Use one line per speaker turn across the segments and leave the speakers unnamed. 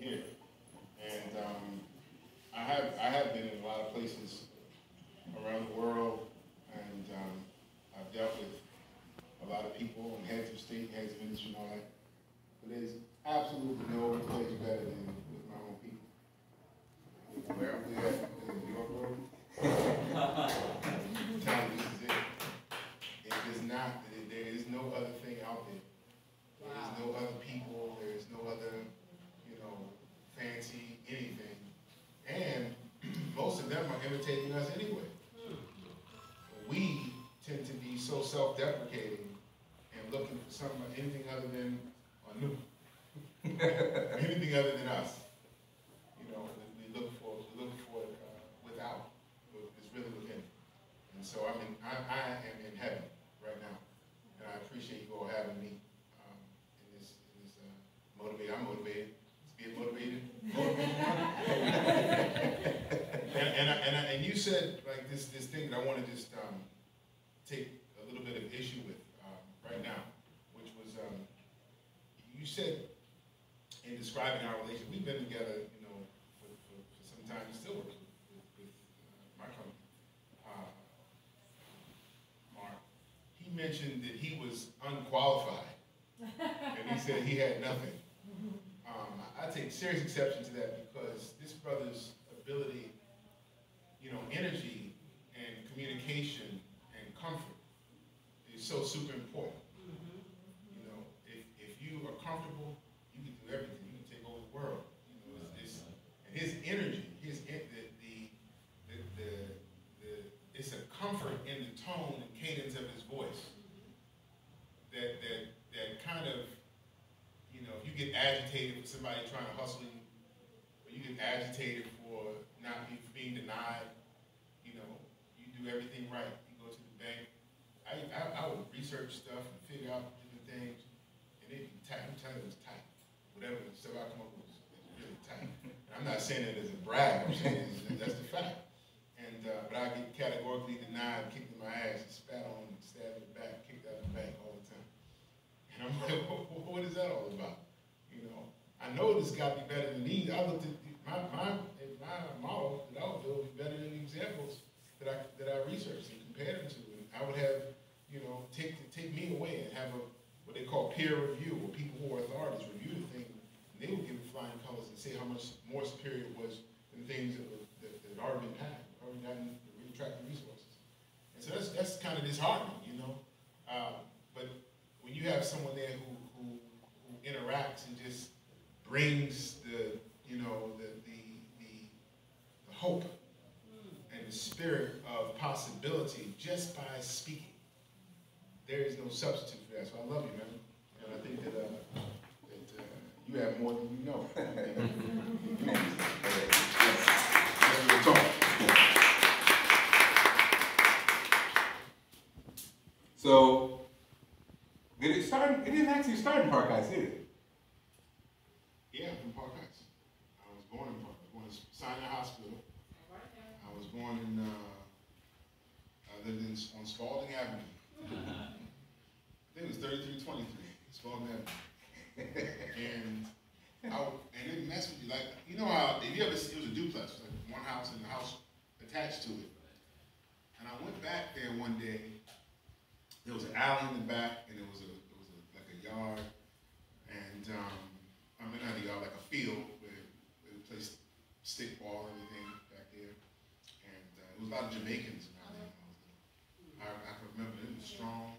here. And um, I have I have been in a lot of places around the world, and um, I've dealt with a lot of people and heads of state, heads of industry, and all that. But there's absolutely no place better than with my own people. Where I'm at, in New York Road. I'm telling you, this is it. It is not. There is no other thing out there. There is no other people. There is no other, you know, fancy anything. And most of them are imitating us anyway. We tend to be so self-deprecating and looking for something, anything other than, or new, anything other than us. You know, we, we look for, we look for it uh, without, it's really within. And so I'm in, I, I am in heaven right now, and I appreciate you all having me um, in this, in this uh, motivated. I'm motivated. Let's get motivated. and, and, I, and, I, and you said like this this thing that I want to just um, take a little bit of issue with um, right now, which was um, you said in describing our relationship, we've been together, you know, for, for, for some time, still working with, with uh, my company. Uh, Mark, he mentioned that he was unqualified, and he said he had nothing. Um, I take serious exception to that because this brother's ability, you know, energy and communication and comfort is so super important. You know, if, if you are comfortable, you can do everything. You can take over the world. You know, it's, it's and his energy, his the, the, the, the, the it's a comfort in the tone and cadence of his voice that that that kind of you know, if you get agitated for somebody trying to hustle you, or you get agitated for not being denied, do everything right. You go to the bank. I, I, I would research stuff and figure out different things, and it tight. I'm telling you, it's tight. Whatever stuff I come up with is really tight. And I'm not saying it as a brag. I'm saying that's the fact. And uh, but I get categorically denied, kicked in my ass, spat on, stabbed in the back, kicked out of the bank all the time. And I'm like, what is that all about? You know, I know this got to be better than these. I looked at my my my model that I would build would be better than the examples that I that I researched and compared them to. And I would have, you know, take take me away and have a what they call peer review, where people who are authorities review the thing, and they would give it flying colors and say how much more superior it was than things that, were, that, that had already been packed, already gotten the attractive resources. And so that's that's kind of disheartening, you know. Uh, but when you have someone there who, who, who interacts and just brings the, you know, the, the, the, the hope and the spirit of possibility just by speaking, there is no substitute for that. So I love you, man. And I think that, uh, that uh, you have more than you know. That's real talk.
So, did it start? It didn't actually start in Park Heights, did it?
Yeah, I'm from Park Heights. I was born in Park. I was born in Sinai Hospital. I was born in. Uh, I lived in on Spaulding Avenue. I think it was 3323 Spaulding Avenue. and I would, and it messed with you. Like you know how if you ever it was a duplex, like one house and the house attached to it. And I went back there one day. There was an alley in the back, and there was a it was a, like a yard, and um, I mean, not a yard, like a field where, where we play stickball and everything back there. And uh, it was a lot of Jamaicans around there. I. I, can remember it was strong.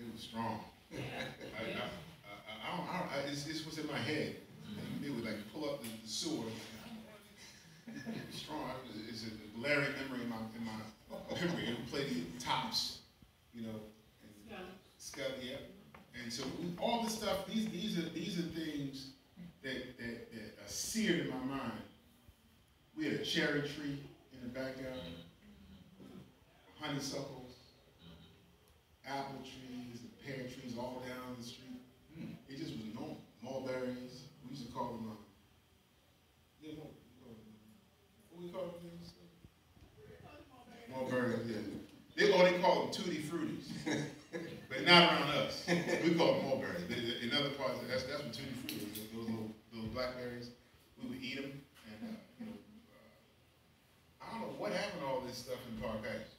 It was strong. I, I, I, I I don't, I, it's, it's what's in my head. They would like pull up the, the sewer. Strong. It's a glaring memory in my, in my memory. It would play the tops, you know. And, Scott, yeah. And so we, all this stuff, these these are these are things that, that, that are seared in my mind. We had a cherry tree in the backyard, honeysuckles, apple trees, and pear trees all down the street. It just was normal. Mulberries. We used to call them. Uh, you know, what we call them things? Mulberries. Yeah. They oh they call them tutti fruities. But not around us. We call them mulberries. But in other parts, that's that's what tutti frutti is. Those little little blackberries. We would eat them, and uh, you know, uh, I don't know what happened to all this stuff in Park Heights.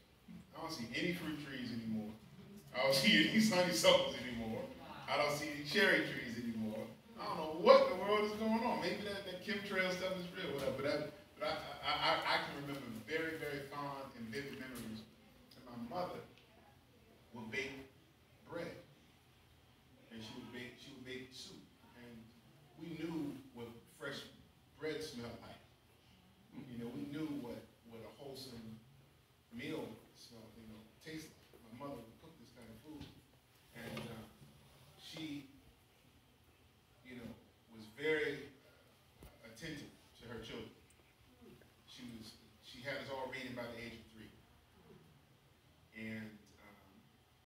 I don't see any fruit trees anymore. I don't see any honeysuckles anymore. I don't see any cherry trees anymore. I don't know what in the world is going on. Maybe that, that chemtrail stuff is real, whatever. But, I, but I, I, I, I can remember very, very fond and vivid memories. You know, we knew what